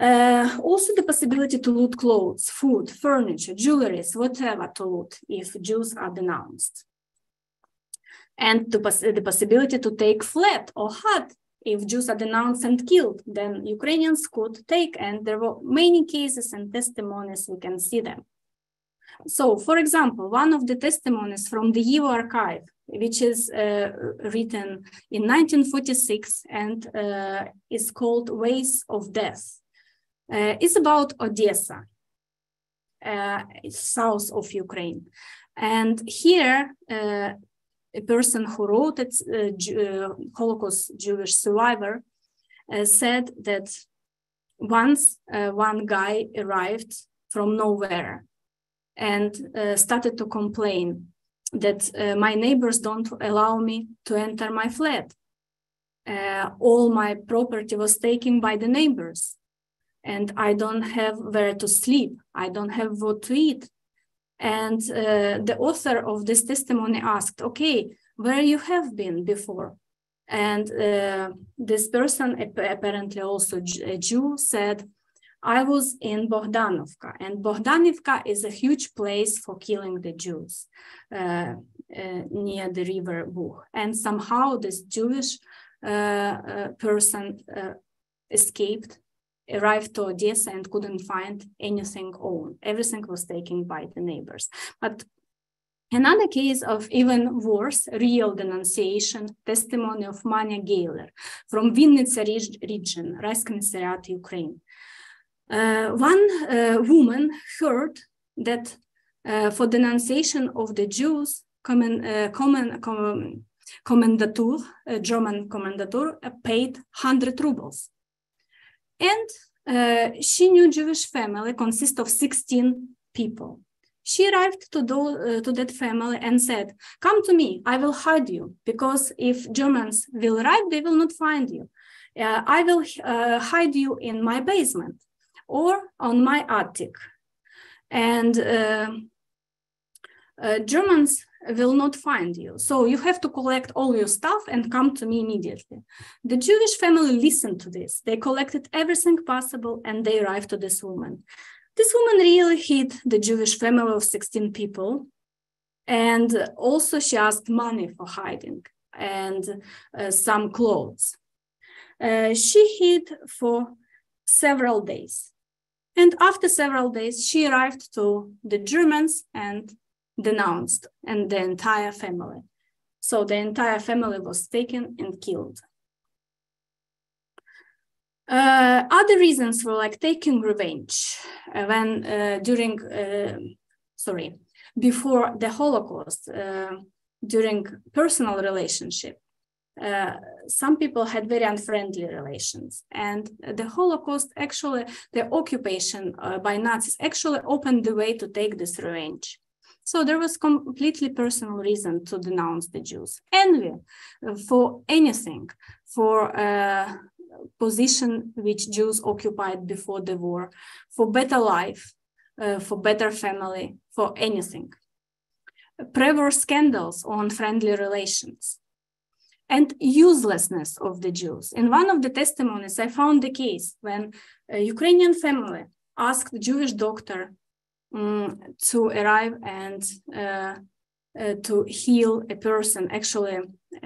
Uh, also the possibility to loot clothes, food, furniture, jewelries, whatever to loot if Jews are denounced. And the, the possibility to take flat or hut if Jews are denounced and killed, then Ukrainians could take, and there were many cases and testimonies, we can see them. So, for example, one of the testimonies from the YIVO archive, which is uh, written in 1946 and uh, is called Ways of Death, uh, is about Odessa, uh, south of Ukraine. And here, uh, a person who wrote it, uh, Holocaust Jewish survivor, said that once one guy arrived from nowhere and uh, started to complain that uh, my neighbors don't allow me to enter my flat. uh, all my property was taken by the neighbors and I don't have where to sleep. I don't have what to eat. And uh, the author of this testimony asked, okay, where you have been before? And uh, this person, apparently also a Jew, said, I was in Bohdanovka, and Bohdanivka is a huge place for killing the Jews uh, uh, near the river Bug. And somehow this Jewish uh, uh person uh, escaped, arrived to Odessa, and couldn't find anything own. Everything was taken by the neighbors. But Another case of even worse, real denunciation, testimony of Manya Gailer from Vinnytsia region, Reichskommissariat, Ukraine. Uh, one uh, woman heard that uh, for denunciation of the Jews, common, common, common commandatur, German commandatur, paid 100 rubles. And uh, she knew Jewish family consist of 16 people. She arrived to, do, uh, to that family and said, come to me, I will hide you, because if Germans will arrive, they will not find you. Uh, I will hide you in my basement or on my attic. And uh, uh, Germans will not find you. So you have to collect all your stuff and come to me immediately. The Jewish family listened to this. They collected everything possible and they arrived to this woman. This woman really hid the Jewish family of 16 people. And also she asked money for hiding and uh, some clothes. Uh, she hid for several days. And after several days, she arrived to the Germans and denounced, and the entire family. So the entire family was taken and killed. Uh, other reasons were like taking revenge uh, when uh, during, uh, sorry, before the Holocaust, uh, during personal relationship, uh, some people had very unfriendly relations. And the Holocaust actually, the occupation uh, by Nazis actually opened the way to take this revenge. So there was completely personal reason to denounce the Jews. Envy uh, for anything, for a uh, position which Jews occupied before the war, for better life, uh, for better family, for anything. Pre-war scandals on friendly relations and uselessness of the Jews. In one of the testimonies, I found the case when a Ukrainian family asked Jewish doctor um, to arrive and uh, uh, to heal a person. Actually,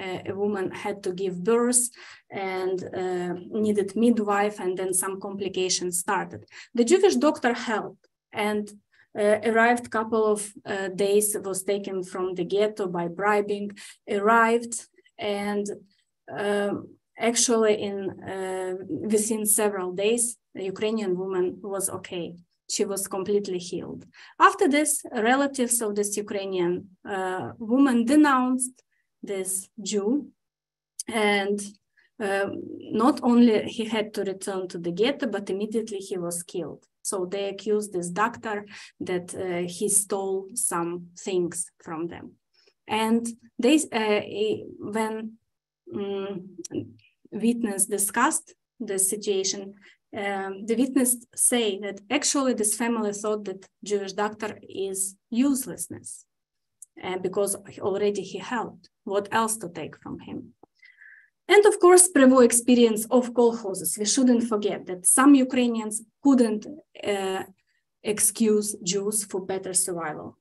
uh, a woman had to give birth and uh, needed midwife, and then some complications started. The Jewish doctor helped and uh, arrived couple of uh, days was taken from the ghetto by bribing arrived and um, actually in uh, within several days, the Ukrainian woman was okay. She was completely healed. After this, relatives of this Ukrainian uh, woman denounced this Jew and um, not only he had to return to the ghetto, but immediately he was killed. So they accused this doctor that uh, he stole some things from them. And they, uh, when um, witness discussed the situation, um, the witness say that actually this family thought that Jewish doctor is uselessness uh, because already he helped. What else to take from him? And of course, pre-war experience of kolkhozes. We shouldn't forget that some Ukrainians couldn't uh, excuse Jews for better survival.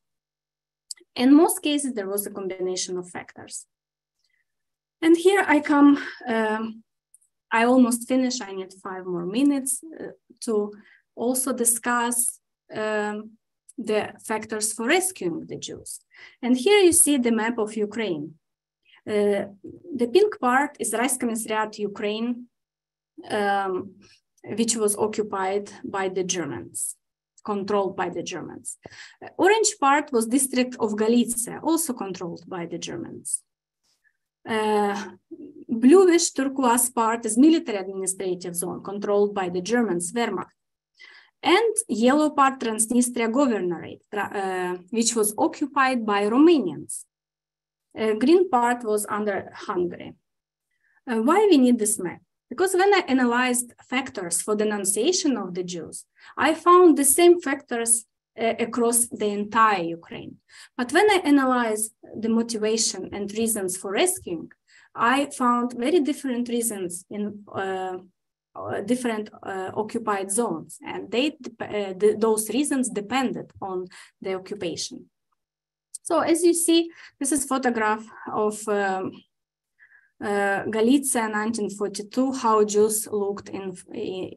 In most cases, there was a combination of factors. And here I come, um, I almost finish, I need five more minutes uh, to also discuss um, the factors for rescuing the Jews. And here you see the map of Ukraine. Uh, the pink part is Reichskommissariat Ukraine, um, which was occupied by the Germans controlled by the Germans. Uh, orange part was district of Galicia, also controlled by the Germans. Uh, bluish turquoise part is military administrative zone controlled by the Germans, Wehrmacht. And yellow part Transnistria governorate, uh, which was occupied by Romanians. Uh, green part was under Hungary. Uh, why we need this map? Because when I analyzed factors for denunciation of the Jews, I found the same factors uh, across the entire Ukraine. But when I analyzed the motivation and reasons for rescuing, I found very different reasons in uh, uh different uh, occupied zones, and they uh, those reasons depended on the occupation. So as you see, this is photograph of um, uh, Galicia 1942, how Jews looked in, in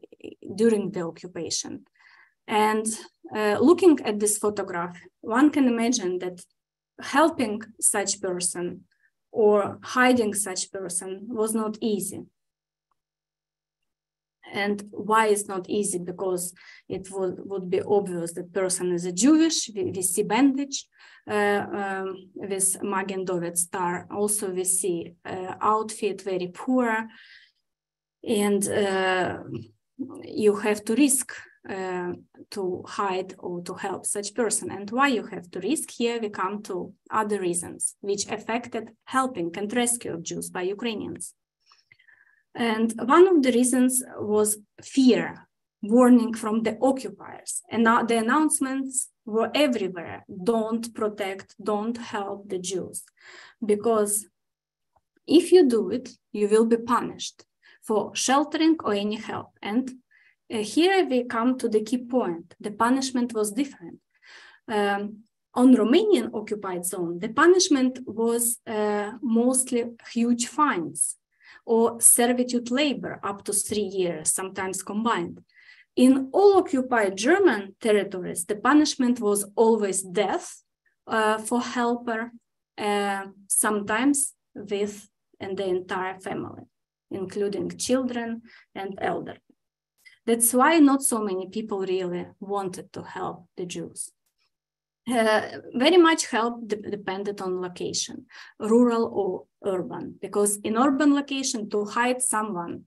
during the occupation. And uh, looking at this photograph, one can imagine that helping such person or hiding such person was not easy. And why it's not easy? Because it would, would be obvious that person is a Jewish. We, we see bandage uh, um, with Magen David star. Also, we see uh, outfit very poor, and uh, you have to risk uh, to hide or to help such person and why you have to risk here we come to other reasons which affected helping and rescue of jews by ukrainians and one of the reasons was fear warning from the occupiers. And now the announcements were everywhere. Don't protect don't help the jews. Because if you do it you will be punished for sheltering or any help. And uh, here we come to the key point. The punishment was different. Um, on Romanian occupied zone, the punishment was uh, mostly huge fines or servitude labor up to three years, sometimes combined. In all occupied German territories, the punishment was always death uh, for helper, uh, sometimes with and the entire family, including children and elder. That's why not so many people really wanted to help the Jews. Uh, very much help de depended on location, rural or urban, because in urban location to hide someone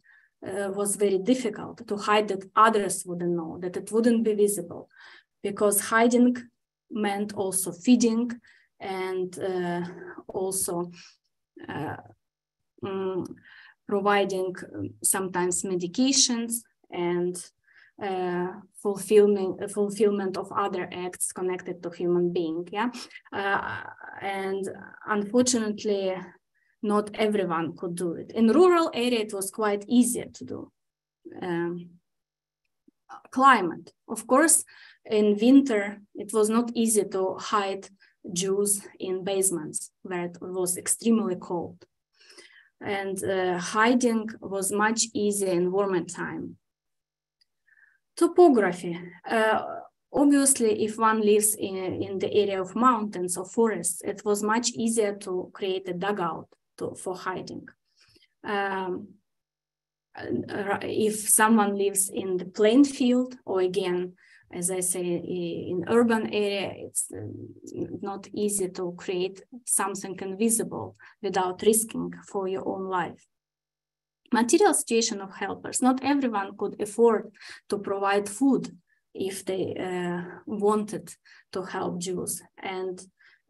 uh, was very difficult, to hide that others wouldn't know, that it wouldn't be visible, because hiding meant also feeding and uh, also um, providing um, sometimes medications and uh, fulfillment fulfillment of other acts connected to human being yeah? Uh, and unfortunately not everyone could do it. In rural area it was quite easier to do um, climate. Of course in winter it was not easy to hide jews in basements where it was extremely cold. And uh, hiding was much easier in warmer time Topography. Uh, obviously, if one lives in, in the area of mountains or forests, it was much easier to create a dugout to, for hiding. Um, uh, if someone lives in the plain field, or again, as I say, in urban area, it's uh, not easy to create something invisible without risking for your own life material situation of helpers. Not everyone could afford to provide food if they uh, wanted to help Jews. And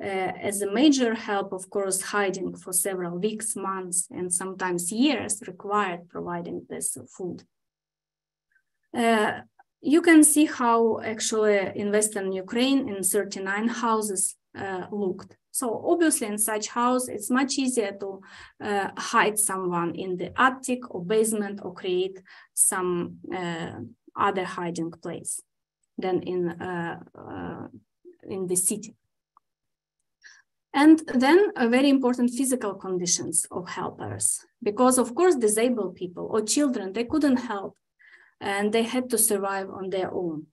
uh, as a major help, of course, hiding for several weeks, months, and sometimes years required providing this food. Uh, you can see how actually in Western Ukraine in 39 houses uh, looked. So obviously in such house, it's much easier to uh, hide someone in the attic or basement or create some uh, other hiding place than in, uh, uh in the city. And then very important physical conditions of helpers, because of course disabled people or children, they couldn't help and they had to survive on their own.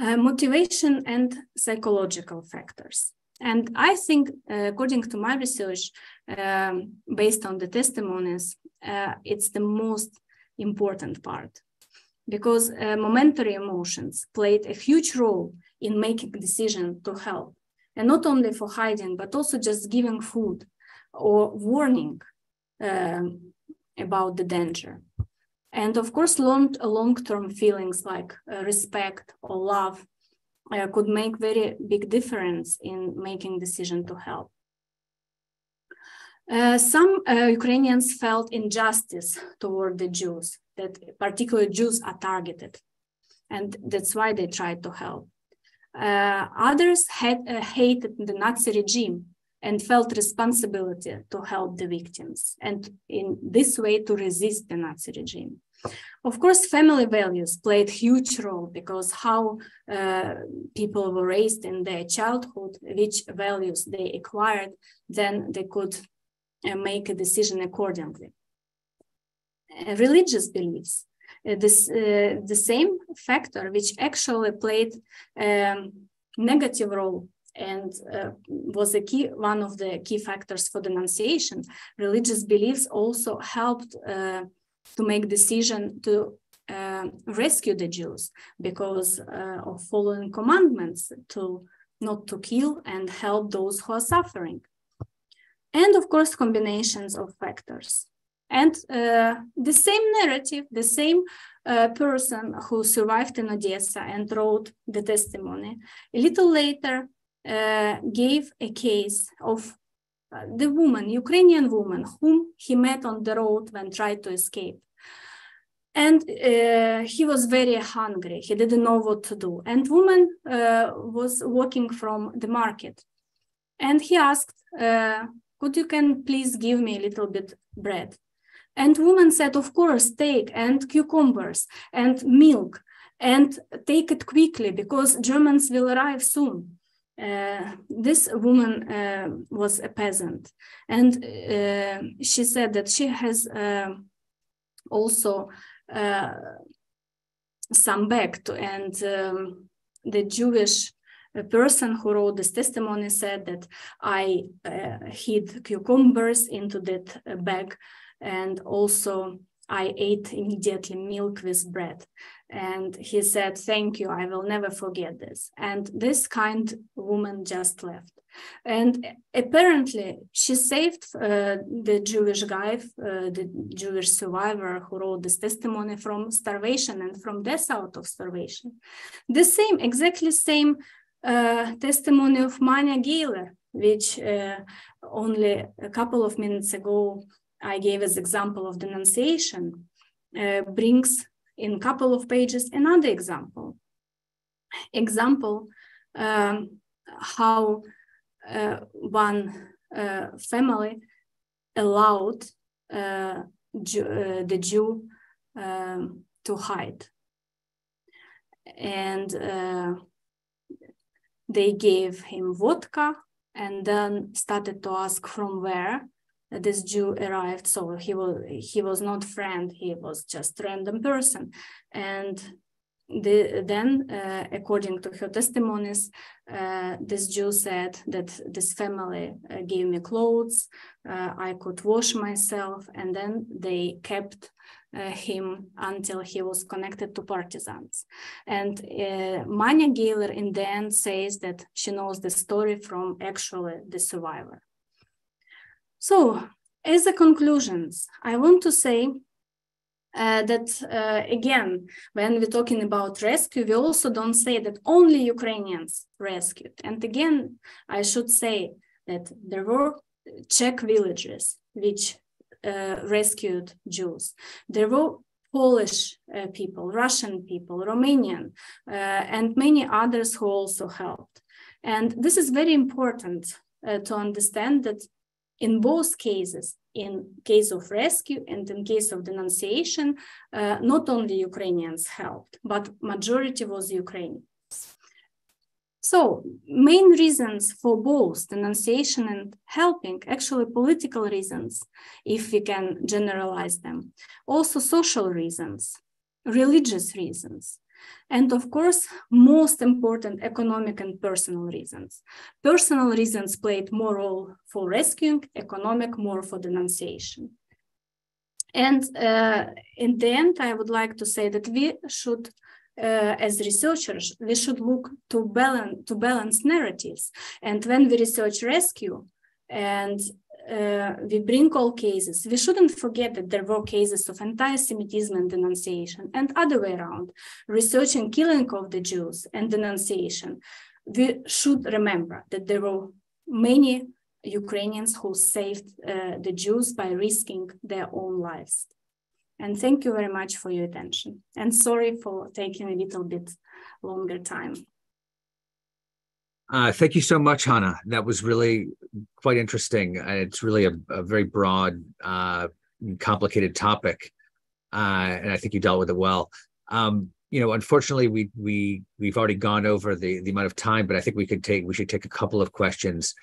Uh, motivation and psychological factors. And I think, uh, according to my research, um, based on the testimonies, uh, it's the most important part because uh, momentary emotions played a huge role in making decision to help. And not only for hiding, but also just giving food or warning um, about the danger. And of course, long, long-term feelings like uh, respect or love uh, could make very big difference in making decision to help. Uh, some uh, Ukrainians felt injustice toward the Jews, that particular Jews are targeted, and that's why they tried to help. Uh, others had uh, hated the Nazi regime and felt responsibility to help the victims, and in this way to resist the Nazi regime. Of course, family values played huge role because how uh, people were raised in their childhood, which values they acquired, then they could uh, make a decision accordingly. Uh, religious beliefs, uh, this uh, the same factor which actually played um, negative role and uh, was a key one of the key factors for denunciation. Religious beliefs also helped uh, to make decision to uh, rescue the Jews because uh, of following commandments to not to kill and help those who are suffering. And of course, combinations of factors. And uh, the same narrative, the same uh, person who survived in Odessa and wrote the testimony, a little later uh, gave a case of the woman, Ukrainian woman, whom he met on the road when tried to escape. And uh, he was very hungry. He didn't know what to do. And woman uh, was walking from the market. And he asked, uh, could you can please give me a little bit bread? And woman said, of course, take and cucumbers and milk and take it quickly because Germans will arrive soon. Uh, this woman uh, was a peasant. And uh, she said that she has uh, also uh, some back to, and um, the Jewish person who wrote this testimony said that I hid cucumbers into that bag and also I ate immediately milk with bread. And he said, Thank you, I will never forget this. And this kind woman just left. And apparently, she saved uh, the Jewish guy, uh, the Jewish survivor who wrote this testimony from starvation and from death out of starvation. The same, exactly same uh, testimony of Manya Gayler, which uh, only a couple of minutes ago I gave as example of denunciation, uh, brings in a couple of pages another example. Example um, how uh, one uh, family allowed uh, Jew, uh, the Jew um, to hide. And uh, they gave him vodka and then started to ask from where this Jew arrived. So he was he was not friend, he was just random person. And the, then, uh, according to her testimonies, uh, this Jew said that this family uh, gave me clothes, uh, I could wash myself, and then they kept uh, him until he was connected to partisans. And uh, Manya Gayler in the end says that she knows the story from actually the survivor. So, as a conclusions, I want to say uh, that uh, again, when we're talking about rescue, we also don't say that only Ukrainians rescued. And again, I should say that there were Czech villages which uh, rescued Jews. There were Polish uh, people, Russian people, Romanian, uh, and many others who also helped. And this is very important uh, to understand that in both cases, in case of rescue and in case of denunciation, uh, not only Ukrainians helped, but majority was Ukrainians. So main reasons for both denunciation and helping, actually political reasons, if we can generalize them, also social reasons, religious reasons, and of course, most important economic and personal reasons. Personal reasons played more role for rescuing, economic more for denunciation. And uh, in the end, I would like to say that we should, uh, as researchers, we should look to balance, to balance narratives. And when we research rescue and uh, we bring all cases, we shouldn't forget that there were cases of anti-Semitism and denunciation and other way around, research and killing of the Jews and denunciation. We should remember that there were many Ukrainians who saved uh, the Jews by risking their own lives. And thank you very much for your attention. And sorry for taking a little bit longer time. Uh, thank you so much, Hanna. That was really quite interesting. It's really a, a very broad, uh, complicated topic, uh, and I think you dealt with it well. Um, you know, unfortunately, we we we've already gone over the the amount of time, but I think we could take we should take a couple of questions.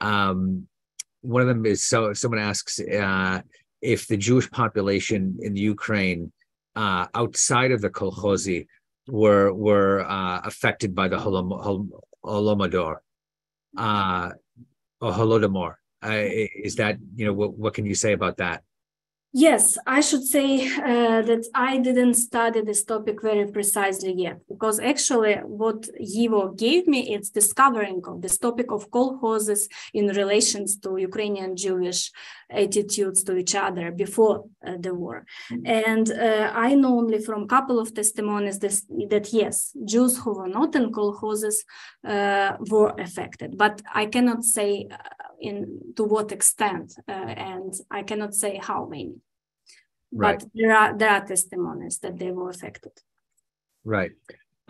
Um, one of them is so someone asks uh, if the Jewish population in the Ukraine uh, outside of the kolkhozi were were uh, affected by the Holom, Holodomor, uh, or Holodomor. Uh, is that you know what, what can you say about that? Yes, I should say uh, that I didn't study this topic very precisely yet, because actually what Yivo gave me is discovering of this topic of kolkhozes in relations to Ukrainian Jewish attitudes to each other before uh, the war. And uh, I know only from a couple of testimonies this, that yes, Jews who were not in kolkhozes uh, were affected, but I cannot say uh, in to what extent, uh, and I cannot say how many. Right. But there are there are testimonies that they were affected. Right.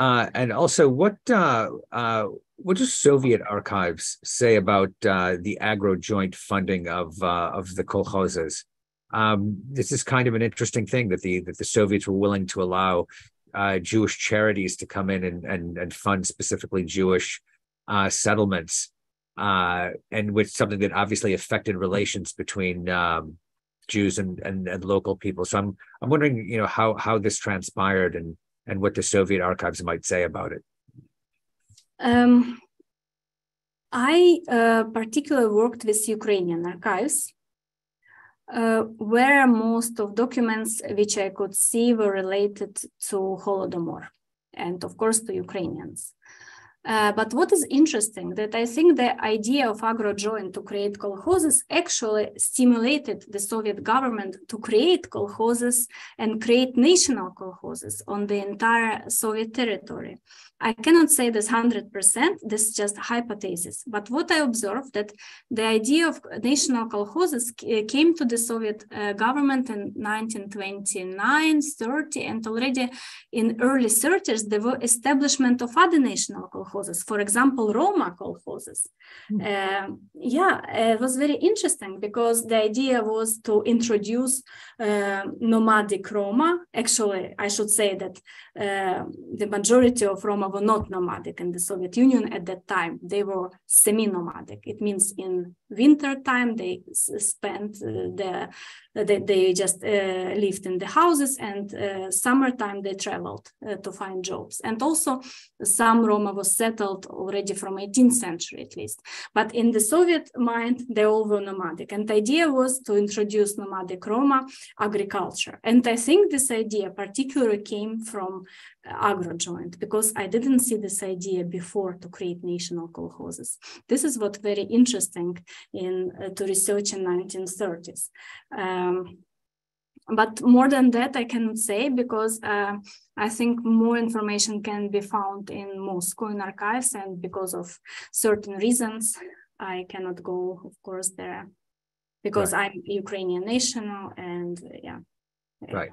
Uh, and also, what uh, uh, what do Soviet archives say about uh, the agro joint funding of uh, of the kolkhozes? Um, this is kind of an interesting thing that the that the Soviets were willing to allow uh, Jewish charities to come in and and, and fund specifically Jewish settlements uh, and which something that obviously affected relations between um, Jews and, and, and local people. So I'm I'm wondering, you know, how how this transpired and and what the Soviet archives might say about it. Um, I uh, particularly worked with Ukrainian archives, uh, where most of documents which I could see were related to Holodomor and of course to Ukrainians. Uh, but what is interesting that I think the idea of agro joint to create kolkhozes actually stimulated the Soviet government to create kolkhozes and create national kolkhozes on the entire Soviet territory. I cannot say this 100%, this is just hypothesis. But what I observed that the idea of national kolkhozes came to the Soviet uh, government in 1929, 30, and already in early 30s, there were establishment of other national kolkhozes, for example, Roma kolkhozes. Mm. Uh, yeah, it was very interesting because the idea was to introduce uh, nomadic Roma. Actually, I should say that the majority of Roma were not nomadic in the Soviet Union at that time. They were semi-nomadic. It means in winter time they spent uh, the they, they just uh, lived in the houses and uh, summertime they traveled uh, to find jobs and also some roma was settled already from 18th century at least but in the soviet mind they all were nomadic and the idea was to introduce nomadic roma agriculture and i think this idea particularly came from agro joint because I didn't see this idea before to create national kolkhozes. This is what very interesting in uh, to research in 1930s. Um, but more than that, I cannot say because uh, I think more information can be found in Moscow in archives, and because of certain reasons, I cannot go, of course, there because right. I'm Ukrainian national, and yeah. Right.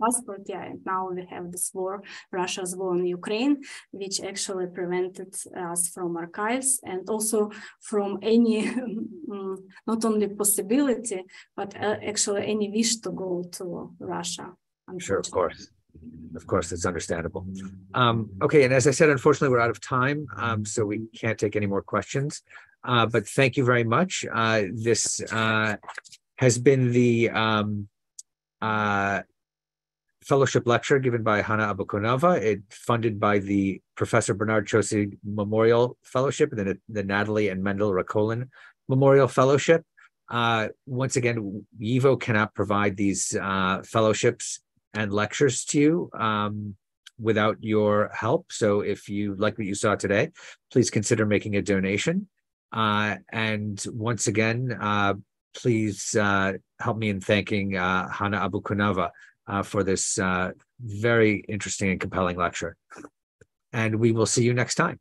passport, yeah. And now we have this war, Russia's war on Ukraine, which actually prevented us from archives and also from any, mm, not only possibility, but uh, actually any wish to go to Russia. I'm sure, of course. Of course, it's understandable. Um, okay, and as I said, unfortunately, we're out of time, um, so we can't take any more questions. Uh, but thank you very much. Uh, this uh, has been the um, uh, fellowship lecture given by Hanna Abakunova, it funded by the Professor Bernard Choseed Memorial Fellowship and then the Natalie and Mendel Racolin Memorial Fellowship. Uh, once again, YIVO cannot provide these uh, fellowships and lectures to you um, without your help. So if you like what you saw today, please consider making a donation. Uh, and once again, uh, please uh, help me in thanking uh, Hanna Abakunova uh, for this uh, very interesting and compelling lecture. And we will see you next time.